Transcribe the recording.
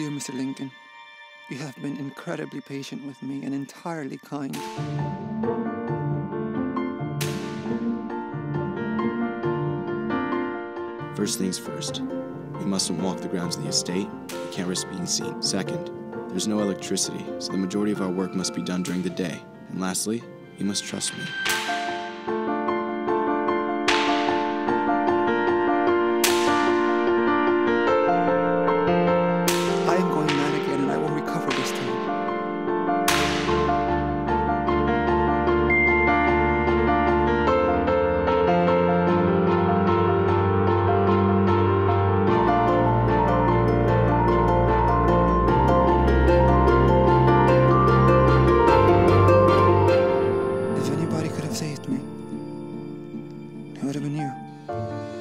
Dear Mr. Lincoln, you have been incredibly patient with me and entirely kind. First things first, we mustn't walk the grounds of the estate. We can't risk being seen. Second, there's no electricity, so the majority of our work must be done during the day. And lastly, you must trust me. Could have saved me, it would have been you.